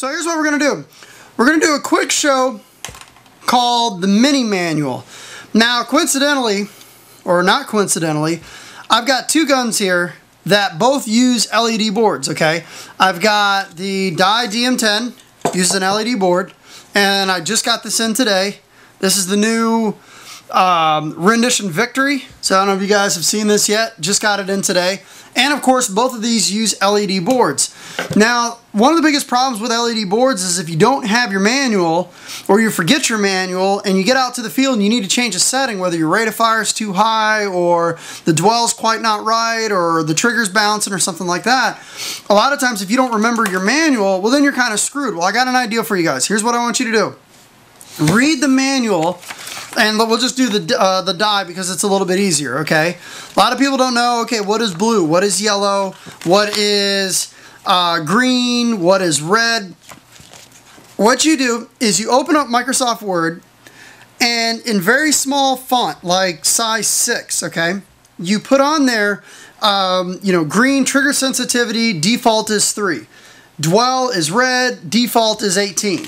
So here's what we're going to do. We're going to do a quick show called the Mini Manual. Now, coincidentally, or not coincidentally, I've got two guns here that both use LED boards, okay? I've got the Dye DM10, uses an LED board, and I just got this in today. This is the new um, Rendition Victory. So I don't know if you guys have seen this yet. Just got it in today. And of course, both of these use LED boards. Now, one of the biggest problems with LED boards is if you don't have your manual or you forget your manual and you get out to the field and you need to change a setting, whether your rate of fire is too high or the dwell's quite not right or the trigger's bouncing or something like that. A lot of times if you don't remember your manual, well then you're kind of screwed. Well, I got an idea for you guys. Here's what I want you to do. Read the manual and we'll just do the uh, the dye because it's a little bit easier, okay? A lot of people don't know, okay, what is blue? What is yellow? What is uh, green? What is red? What you do is you open up Microsoft Word and in very small font, like size 6, okay, you put on there, um, you know, green trigger sensitivity, default is 3. Dwell is red, default is 18.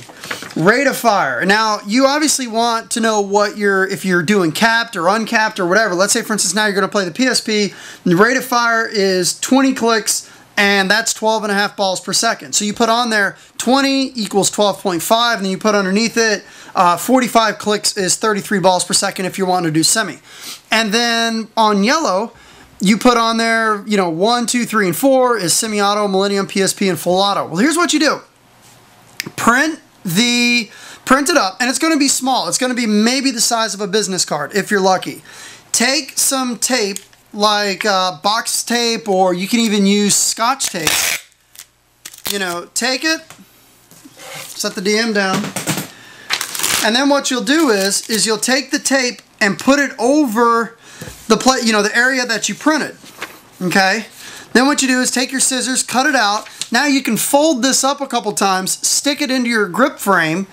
Rate of fire. Now, you obviously want to know what you're, if you're doing capped or uncapped or whatever. Let's say, for instance, now you're going to play the PSP. The rate of fire is 20 clicks, and that's 12 and a half balls per second. So you put on there 20 equals 12.5, and then you put underneath it uh, 45 clicks is 33 balls per second if you're wanting to do semi. And then on yellow, you put on there, you know, one, two, three, and four is semi-auto, millennium, PSP, and full auto. Well, here's what you do. Print the, print it up, and it's going to be small. It's going to be maybe the size of a business card, if you're lucky. Take some tape, like uh, box tape, or you can even use scotch tape. You know, take it, set the DM down, and then what you'll do is, is you'll take the tape and put it over the plate, you know, the area that you printed. Okay? Then what you do is take your scissors, cut it out. Now you can fold this up a couple times, stick it into your grip frame,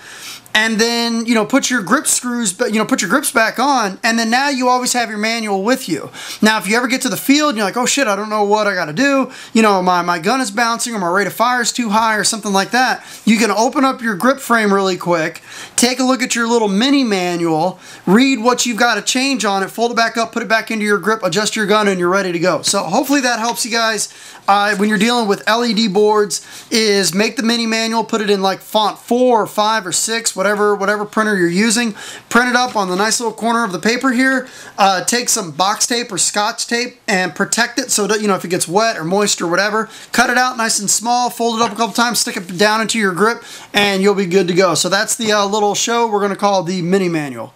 and then you know put your grip screws but you know put your grips back on and then now you always have your manual with you. Now if you ever get to the field you're like oh shit i don't know what i got to do you know my, my gun is bouncing or my rate of fire is too high or something like that you can open up your grip frame really quick take a look at your little mini manual read what you've got to change on it fold it back up put it back into your grip adjust your gun and you're ready to go. So hopefully that helps you guys. Uh, when you're dealing with led boards is make the mini manual put it in like font 4 or 5 or 6 whatever whatever printer you're using. Print it up on the nice little corner of the paper here. Uh, take some box tape or scotch tape and protect it so that, you know, if it gets wet or moist or whatever, cut it out nice and small, fold it up a couple times, stick it down into your grip, and you'll be good to go. So that's the uh, little show we're going to call the mini manual.